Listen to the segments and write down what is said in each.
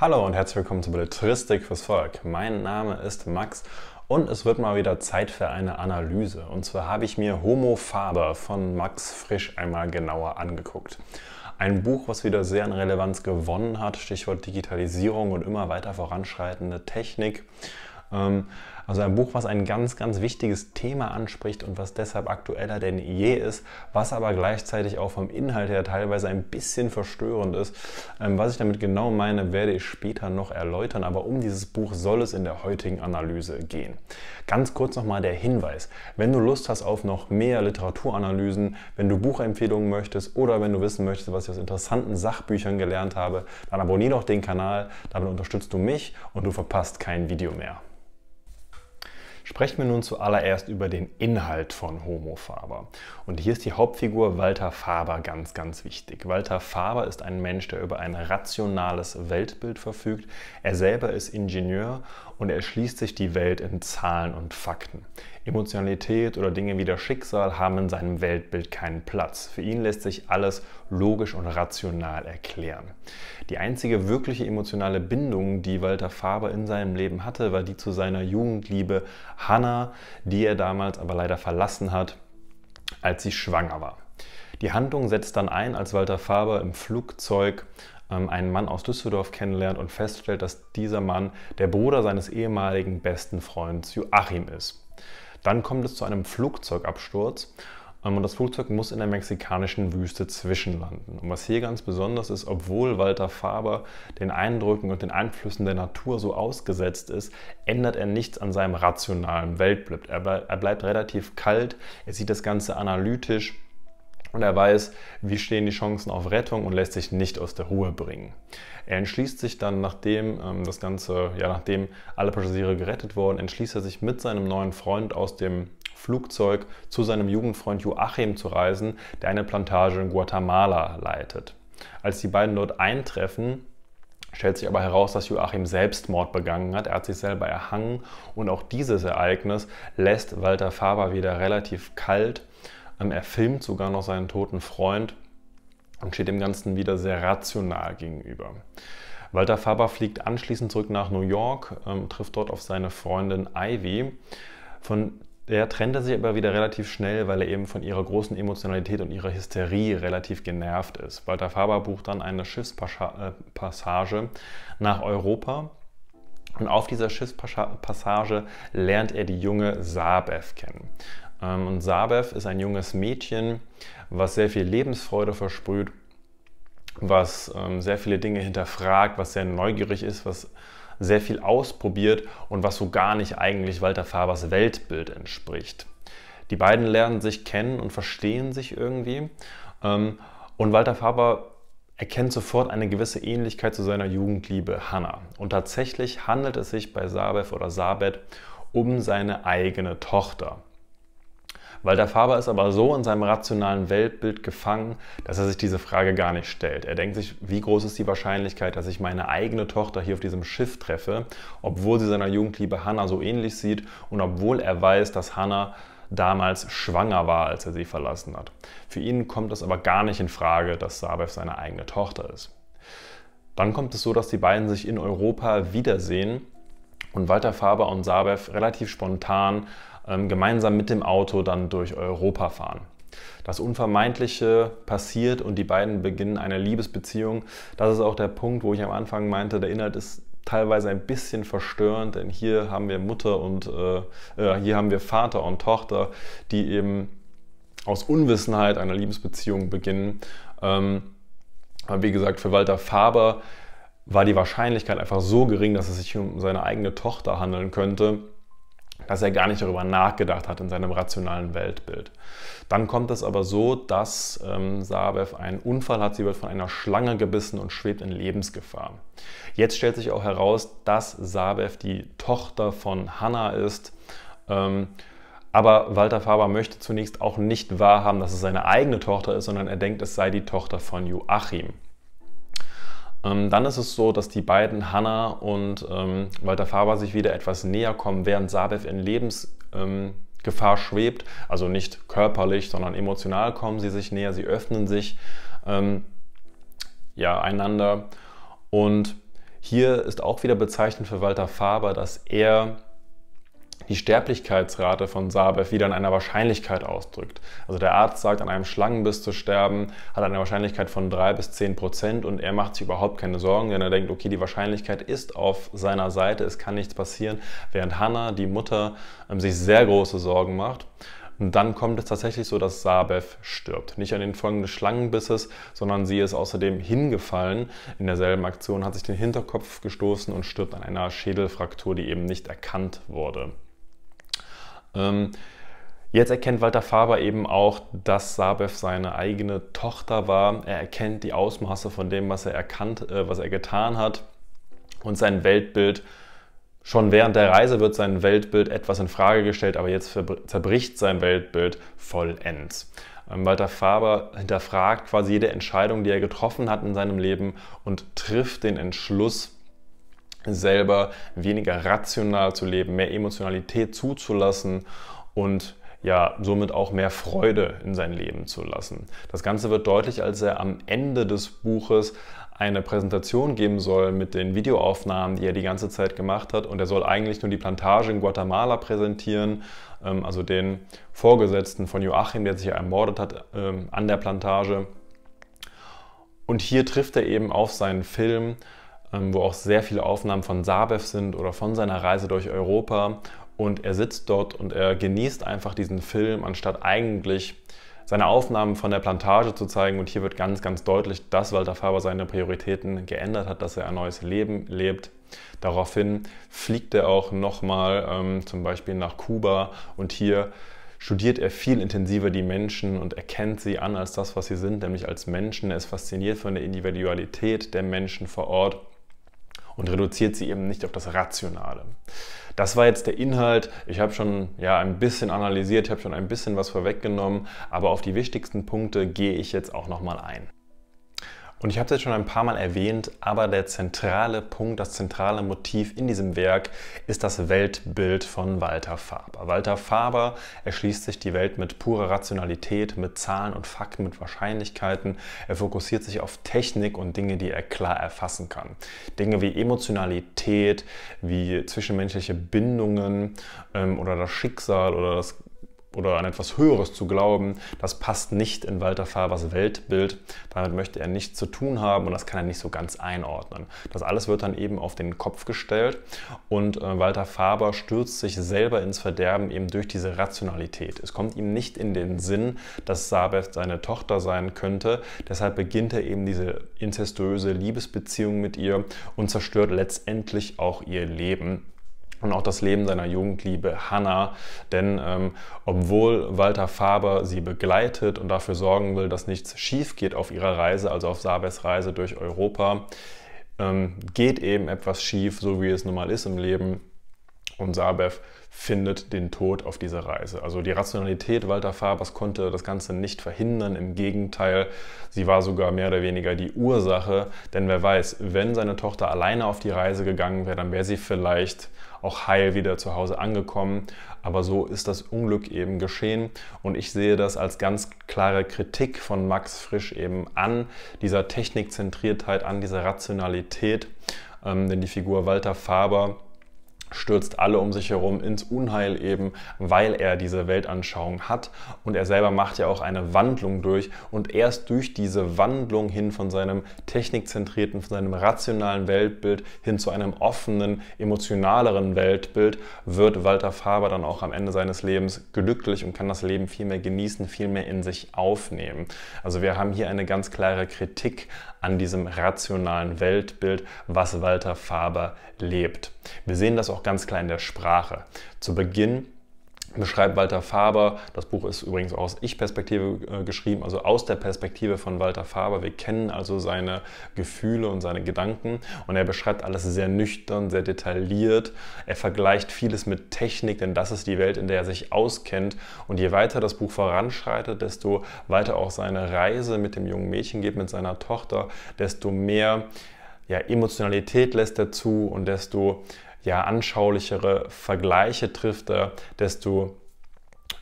Hallo und herzlich willkommen zu Belletristik fürs Volk. Mein Name ist Max und es wird mal wieder Zeit für eine Analyse. Und zwar habe ich mir Homo Faber von Max Frisch einmal genauer angeguckt. Ein Buch, was wieder sehr an Relevanz gewonnen hat, Stichwort Digitalisierung und immer weiter voranschreitende Technik. Ähm, also ein Buch, was ein ganz, ganz wichtiges Thema anspricht und was deshalb aktueller denn je ist, was aber gleichzeitig auch vom Inhalt her teilweise ein bisschen verstörend ist. Ähm, was ich damit genau meine, werde ich später noch erläutern, aber um dieses Buch soll es in der heutigen Analyse gehen. Ganz kurz nochmal der Hinweis. Wenn du Lust hast auf noch mehr Literaturanalysen, wenn du Buchempfehlungen möchtest oder wenn du wissen möchtest, was ich aus interessanten Sachbüchern gelernt habe, dann abonniere doch den Kanal, damit unterstützt du mich und du verpasst kein Video mehr. Sprechen wir nun zuallererst über den Inhalt von Homo Faber. Und hier ist die Hauptfigur Walter Faber ganz, ganz wichtig. Walter Faber ist ein Mensch, der über ein rationales Weltbild verfügt. Er selber ist Ingenieur und er schließt sich die Welt in Zahlen und Fakten. Emotionalität oder Dinge wie das Schicksal haben in seinem Weltbild keinen Platz. Für ihn lässt sich alles logisch und rational erklären. Die einzige wirkliche emotionale Bindung, die Walter Faber in seinem Leben hatte, war die zu seiner Jugendliebe Hannah, die er damals aber leider verlassen hat, als sie schwanger war. Die Handlung setzt dann ein, als Walter Faber im Flugzeug ähm, einen Mann aus Düsseldorf kennenlernt und feststellt, dass dieser Mann der Bruder seines ehemaligen besten Freundes Joachim ist. Dann kommt es zu einem Flugzeugabsturz ähm, und das Flugzeug muss in der mexikanischen Wüste zwischenlanden. Und was hier ganz besonders ist, obwohl Walter Faber den Eindrücken und den Einflüssen der Natur so ausgesetzt ist, ändert er nichts an seinem rationalen Weltbild. Er, bleibt relativ kalt, er sieht das Ganze analytisch und er weiß, wie stehen die Chancen auf Rettung und lässt sich nicht aus der Ruhe bringen. Er entschließt sich dann, nachdem ähm, das Ganze, ja, nachdem alle Passagiere gerettet wurden, entschließt er sich mit seinem neuen Freund aus dem Flugzeug zu seinem Jugendfreund Joachim zu reisen, der eine Plantage in Guatemala leitet. Als die beiden dort eintreffen, stellt sich aber heraus, dass Joachim Selbstmord begangen hat. Er hat sich selber erhangen und auch dieses Ereignis lässt Walter Faber wieder relativ kalt er filmt sogar noch seinen toten Freund und steht dem Ganzen wieder sehr rational gegenüber. Walter Faber fliegt anschließend zurück nach New York, ähm, trifft dort auf seine Freundin Ivy. Von der trennt er sich aber wieder relativ schnell, weil er eben von ihrer großen Emotionalität und ihrer Hysterie relativ genervt ist. Walter Faber bucht dann eine Schiffspassage nach Europa und auf dieser Schiffspassage lernt er die junge Sabev kennen. Ähm, und Sabev ist ein junges Mädchen, was sehr viel Lebensfreude versprüht, was ähm, sehr viele Dinge hinterfragt, was sehr neugierig ist, was sehr viel ausprobiert und was so gar nicht eigentlich Walter Fabers Weltbild entspricht. Die beiden lernen sich kennen und verstehen sich irgendwie. Ähm, und Walter Faber erkennt sofort eine gewisse Ähnlichkeit zu seiner Jugendliebe Hannah. Und tatsächlich handelt es sich bei Sabev oder Sabet um seine eigene Tochter. Walter Faber ist aber so in seinem rationalen Weltbild gefangen, dass er sich diese Frage gar nicht stellt. Er denkt sich, wie groß ist die Wahrscheinlichkeit, dass ich meine eigene Tochter hier auf diesem Schiff treffe, obwohl sie seiner Jugendliebe Hannah so ähnlich sieht und obwohl er weiß, dass Hannah damals schwanger war, als er sie verlassen hat. Für ihn kommt es aber gar nicht in Frage, dass Sabev seine eigene Tochter ist. Dann kommt es so, dass die beiden sich in Europa wiedersehen und Walter Faber und Sabev relativ spontan gemeinsam mit dem Auto dann durch Europa fahren. Das Unvermeidliche passiert und die beiden beginnen eine Liebesbeziehung. Das ist auch der Punkt, wo ich am Anfang meinte, der Inhalt ist teilweise ein bisschen verstörend, denn hier haben wir Mutter und äh, äh, hier haben wir Vater und Tochter, die eben aus Unwissenheit einer Liebesbeziehung beginnen. Ähm, aber wie gesagt, für Walter Faber war die Wahrscheinlichkeit einfach so gering, dass es sich um seine eigene Tochter handeln könnte, dass er gar nicht darüber nachgedacht hat in seinem rationalen Weltbild. Dann kommt es aber so, dass ähm, Sabev einen Unfall hat, sie wird von einer Schlange gebissen und schwebt in Lebensgefahr. Jetzt stellt sich auch heraus, dass Sabev die Tochter von Hannah ist. Ähm, aber Walter Faber möchte zunächst auch nicht wahrhaben, dass es seine eigene Tochter ist, sondern er denkt, es sei die Tochter von Joachim. Ähm, dann ist es so, dass die beiden, Hanna und ähm, Walter Faber, sich wieder etwas näher kommen, während Sabev in Lebensgefahr schwebt. Also nicht körperlich, sondern emotional kommen sie sich näher, sie öffnen sich ähm, ja, einander. Und Hier ist auch wieder bezeichnend für Walter Faber, dass er die Sterblichkeitsrate von Sabev wieder in einer Wahrscheinlichkeit ausdrückt. Also der Arzt sagt, an einem Schlangenbiss zu sterben, hat eine Wahrscheinlichkeit von 3 bis 10 Prozent und er macht sich überhaupt keine Sorgen, denn er denkt, okay, die Wahrscheinlichkeit ist auf seiner Seite, es kann nichts passieren, während Hannah, die Mutter, ähm, sich sehr große Sorgen macht. Und dann kommt es tatsächlich so, dass Sabev stirbt. Nicht an den Folgen des Schlangenbisses, sondern sie ist außerdem hingefallen in derselben Aktion, hat sich den Hinterkopf gestoßen und stirbt an einer Schädelfraktur, die eben nicht erkannt wurde. Ähm, jetzt erkennt Walter Faber eben auch, dass Sabev seine eigene Tochter war. Er erkennt die Ausmaße von dem, was er erkannt, äh, was er getan hat und sein Weltbild. Schon während der Reise wird sein Weltbild etwas in Frage gestellt, aber jetzt zerbricht sein Weltbild vollends. Ähm, Walter Faber hinterfragt quasi jede Entscheidung, die er getroffen hat in seinem Leben und trifft den Entschluss, selber weniger rational zu leben, mehr Emotionalität zuzulassen und ja, somit auch mehr Freude in sein Leben zu lassen. Das Ganze wird deutlich, als er am Ende des Buches eine Präsentation geben soll mit den Videoaufnahmen, die er die ganze Zeit gemacht hat. Und er soll eigentlich nur die Plantage in Guatemala präsentieren, ähm, also den Vorgesetzten von Joachim, der sich ermordet hat ähm, an der Plantage. Und hier trifft er eben auf seinen Film wo auch sehr viele Aufnahmen von Sabev sind oder von seiner Reise durch Europa. Und er sitzt dort und er genießt einfach diesen Film, anstatt eigentlich seine Aufnahmen von der Plantage zu zeigen. Und hier wird ganz, ganz deutlich, dass Walter Faber seine Prioritäten geändert hat, dass er ein neues Leben lebt. Daraufhin fliegt er auch nochmal ähm, zum Beispiel nach Kuba und hier studiert er viel intensiver die Menschen und erkennt sie an als das, was sie sind, nämlich als Menschen. Er ist fasziniert von der Individualität der Menschen vor Ort und reduziert sie eben nicht auf das Rationale. Das war jetzt der Inhalt. Ich habe schon ja, ein bisschen analysiert, ich habe schon ein bisschen was vorweggenommen, aber auf die wichtigsten Punkte gehe ich jetzt auch nochmal ein. Und ich habe es jetzt schon ein paar Mal erwähnt, aber der zentrale Punkt, das zentrale Motiv in diesem Werk ist das Weltbild von Walter Faber. Walter Faber erschließt sich die Welt mit purer Rationalität, mit Zahlen und Fakten, mit Wahrscheinlichkeiten. Er fokussiert sich auf Technik und Dinge, die er klar erfassen kann. Dinge wie Emotionalität, wie zwischenmenschliche Bindungen ähm, oder das Schicksal oder das oder an etwas Höheres zu glauben, das passt nicht in Walter Fabers Weltbild. Damit möchte er nichts zu tun haben und das kann er nicht so ganz einordnen. Das alles wird dann eben auf den Kopf gestellt und äh, Walter Faber stürzt sich selber ins Verderben eben durch diese Rationalität. Es kommt ihm nicht in den Sinn, dass Sabeth seine Tochter sein könnte. Deshalb beginnt er eben diese inzestuöse Liebesbeziehung mit ihr und zerstört letztendlich auch ihr Leben und auch das Leben seiner Jugendliebe Hannah. Denn ähm, obwohl Walter Faber sie begleitet und dafür sorgen will, dass nichts schief geht auf ihrer Reise, also auf Sabes Reise durch Europa, ähm, geht eben etwas schief, so wie es nun mal ist im Leben. Und Sabev findet den Tod auf dieser Reise. Also die Rationalität Walter Fabers konnte das Ganze nicht verhindern. Im Gegenteil, sie war sogar mehr oder weniger die Ursache. Denn wer weiß, wenn seine Tochter alleine auf die Reise gegangen wäre, dann wäre sie vielleicht auch heil wieder zu Hause angekommen. Aber so ist das Unglück eben geschehen und ich sehe das als ganz klare Kritik von Max Frisch eben an dieser Technikzentriertheit, an dieser Rationalität. Ähm, denn die Figur Walter Faber stürzt alle um sich herum ins Unheil eben, weil er diese Weltanschauung hat und er selber macht ja auch eine Wandlung durch und erst durch diese Wandlung hin von seinem technikzentrierten, von seinem rationalen Weltbild hin zu einem offenen, emotionaleren Weltbild wird Walter Faber dann auch am Ende seines Lebens glücklich und kann das Leben viel mehr genießen, viel mehr in sich aufnehmen. Also wir haben hier eine ganz klare Kritik an diesem rationalen Weltbild, was Walter Faber lebt. Wir sehen das auch ganz klar in der Sprache. Zu Beginn beschreibt Walter Faber, das Buch ist übrigens aus Ich-Perspektive äh, geschrieben, also aus der Perspektive von Walter Faber. Wir kennen also seine Gefühle und seine Gedanken und er beschreibt alles sehr nüchtern, sehr detailliert. Er vergleicht vieles mit Technik, denn das ist die Welt, in der er sich auskennt. Und je weiter das Buch voranschreitet, desto weiter auch seine Reise mit dem jungen Mädchen geht, mit seiner Tochter, desto mehr ja, Emotionalität lässt er zu und desto ja, anschaulichere Vergleiche trifft er, desto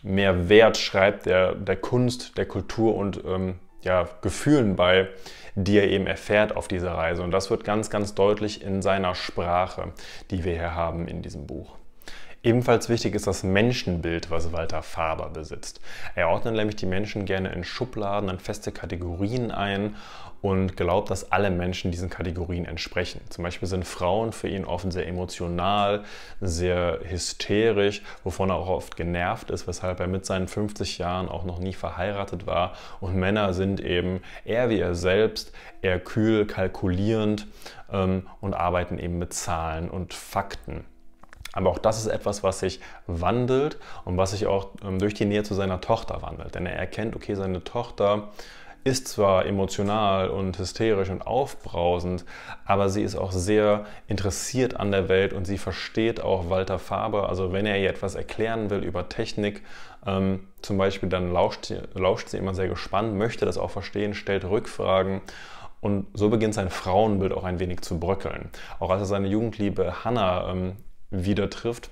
mehr Wert schreibt er der Kunst, der Kultur und ähm, ja, Gefühlen bei, die er eben erfährt auf dieser Reise. Und das wird ganz, ganz deutlich in seiner Sprache, die wir hier haben in diesem Buch. Ebenfalls wichtig ist das Menschenbild, was Walter Faber besitzt. Er ordnet nämlich die Menschen gerne in Schubladen, in feste Kategorien ein und glaubt, dass alle Menschen diesen Kategorien entsprechen. Zum Beispiel sind Frauen für ihn oft sehr emotional, sehr hysterisch, wovon er auch oft genervt ist, weshalb er mit seinen 50 Jahren auch noch nie verheiratet war. Und Männer sind eben eher wie er selbst, eher kühl, kalkulierend ähm, und arbeiten eben mit Zahlen und Fakten. Aber auch das ist etwas, was sich wandelt und was sich auch ähm, durch die Nähe zu seiner Tochter wandelt. Denn er erkennt, okay, seine Tochter ist zwar emotional und hysterisch und aufbrausend, aber sie ist auch sehr interessiert an der Welt und sie versteht auch Walter Faber. Also wenn er ihr etwas erklären will über Technik, ähm, zum Beispiel, dann lauscht, lauscht sie immer sehr gespannt, möchte das auch verstehen, stellt Rückfragen. Und so beginnt sein Frauenbild auch ein wenig zu bröckeln. Auch als er seine Jugendliebe Hannah ähm, wieder trifft,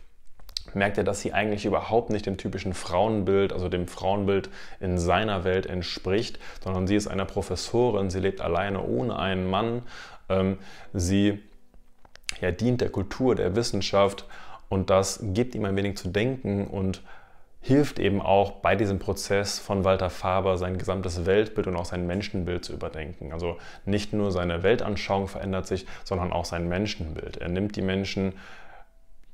merkt er, dass sie eigentlich überhaupt nicht dem typischen Frauenbild, also dem Frauenbild in seiner Welt entspricht, sondern sie ist eine Professorin, sie lebt alleine ohne einen Mann, ähm, sie ja, dient der Kultur, der Wissenschaft und das gibt ihm ein wenig zu denken und hilft eben auch bei diesem Prozess von Walter Faber sein gesamtes Weltbild und auch sein Menschenbild zu überdenken. Also nicht nur seine Weltanschauung verändert sich, sondern auch sein Menschenbild. Er nimmt die Menschen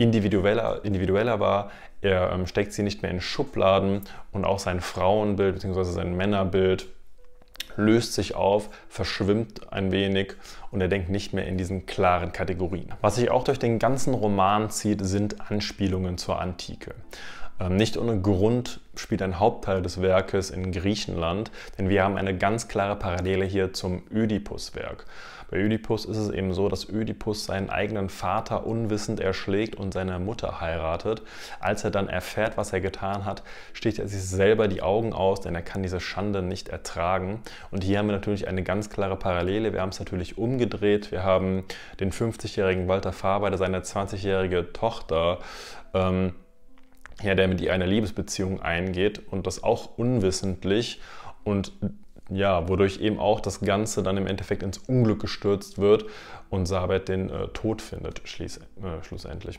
individueller, individueller war. Er ähm, steckt sie nicht mehr in Schubladen und auch sein Frauenbild bzw. sein Männerbild löst sich auf, verschwimmt ein wenig und er denkt nicht mehr in diesen klaren Kategorien. Was sich auch durch den ganzen Roman zieht, sind Anspielungen zur Antike. Ähm, nicht ohne Grund spielt ein Hauptteil des Werkes in Griechenland, denn wir haben eine ganz klare Parallele hier zum Ödipus-Werk. Bei Ödipus ist es eben so, dass Ödipus seinen eigenen Vater unwissend erschlägt und seine Mutter heiratet. Als er dann erfährt, was er getan hat, sticht er sich selber die Augen aus, denn er kann diese Schande nicht ertragen. Und hier haben wir natürlich eine ganz klare Parallele. Wir haben es natürlich umgedreht. Wir haben den 50-jährigen Walter Faber, der seine 20-jährige Tochter ähm, ja, der mit ihr eine Liebesbeziehung eingeht und das auch unwissentlich und ja, wodurch eben auch das Ganze dann im Endeffekt ins Unglück gestürzt wird und Sabet den äh, Tod findet, schließ, äh, schlussendlich.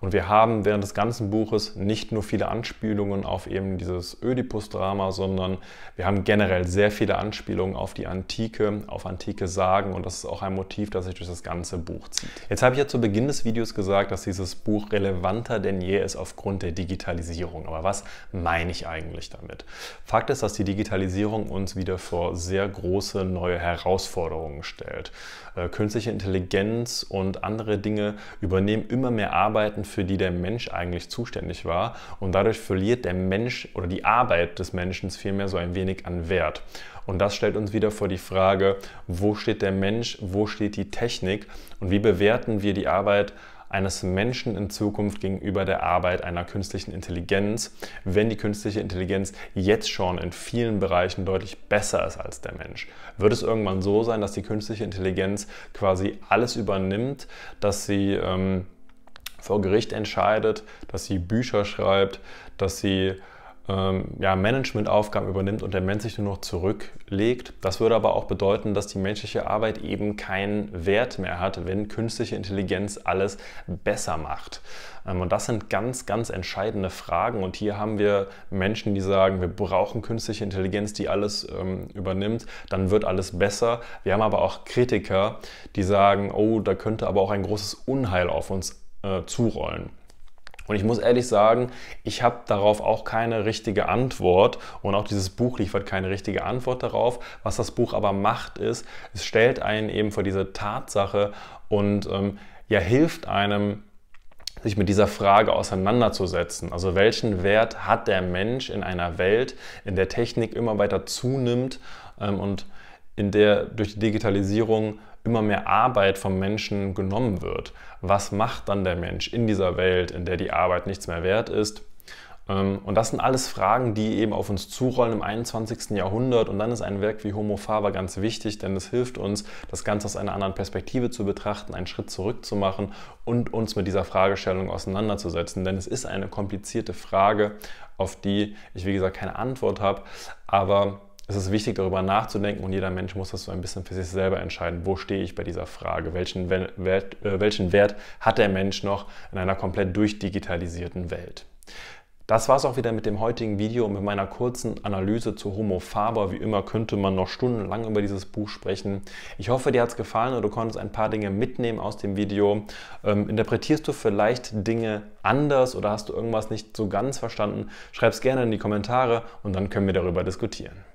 Und wir haben während des ganzen Buches nicht nur viele Anspielungen auf eben dieses Ödipus-Drama, sondern wir haben generell sehr viele Anspielungen auf die Antike, auf antike Sagen und das ist auch ein Motiv, das sich durch das ganze Buch zieht. Jetzt habe ich ja zu Beginn des Videos gesagt, dass dieses Buch relevanter denn je ist aufgrund der Digitalisierung. Aber was meine ich eigentlich damit? Fakt ist, dass die Digitalisierung uns wieder vor sehr große neue Herausforderungen stellt. Äh, künstliche Intelligenz und andere Dinge übernehmen immer mehr Arbeiten, für die der Mensch eigentlich zuständig war. Und dadurch verliert der Mensch oder die Arbeit des Menschen vielmehr so ein wenig an Wert. Und das stellt uns wieder vor die Frage, wo steht der Mensch, wo steht die Technik und wie bewerten wir die Arbeit eines Menschen in Zukunft gegenüber der Arbeit einer künstlichen Intelligenz, wenn die künstliche Intelligenz jetzt schon in vielen Bereichen deutlich besser ist als der Mensch. Wird es irgendwann so sein, dass die künstliche Intelligenz quasi alles übernimmt, dass sie ähm, vor Gericht entscheidet, dass sie Bücher schreibt, dass sie ähm, ja, Managementaufgaben übernimmt und der Mensch sich nur noch zurücklegt. Das würde aber auch bedeuten, dass die menschliche Arbeit eben keinen Wert mehr hat, wenn künstliche Intelligenz alles besser macht. Ähm, und das sind ganz, ganz entscheidende Fragen. Und hier haben wir Menschen, die sagen, wir brauchen künstliche Intelligenz, die alles ähm, übernimmt, dann wird alles besser. Wir haben aber auch Kritiker, die sagen, oh, da könnte aber auch ein großes Unheil auf uns äh, zurollen. Und ich muss ehrlich sagen, ich habe darauf auch keine richtige Antwort und auch dieses Buch liefert keine richtige Antwort darauf. Was das Buch aber macht, ist, es stellt einen eben vor diese Tatsache und ähm, ja, hilft einem, sich mit dieser Frage auseinanderzusetzen. Also welchen Wert hat der Mensch in einer Welt, in der Technik immer weiter zunimmt ähm, und in der durch die Digitalisierung immer mehr Arbeit vom Menschen genommen wird. Was macht dann der Mensch in dieser Welt, in der die Arbeit nichts mehr wert ist? Ähm, und das sind alles Fragen, die eben auf uns zurollen im 21. Jahrhundert. Und dann ist ein Werk wie Homo Faber ganz wichtig, denn es hilft uns, das Ganze aus einer anderen Perspektive zu betrachten, einen Schritt zurück zu machen und uns mit dieser Fragestellung auseinanderzusetzen. Denn es ist eine komplizierte Frage, auf die ich, wie gesagt, keine Antwort habe. Aber es ist wichtig, darüber nachzudenken und jeder Mensch muss das so ein bisschen für sich selber entscheiden. Wo stehe ich bei dieser Frage? Welchen Wert, äh, welchen Wert hat der Mensch noch in einer komplett durchdigitalisierten Welt? Das war es auch wieder mit dem heutigen Video und mit meiner kurzen Analyse zu Homo Faber. Wie immer könnte man noch stundenlang über dieses Buch sprechen. Ich hoffe, dir hat es gefallen und du konntest ein paar Dinge mitnehmen aus dem Video. Ähm, interpretierst du vielleicht Dinge anders oder hast du irgendwas nicht so ganz verstanden? Schreib es gerne in die Kommentare und dann können wir darüber diskutieren.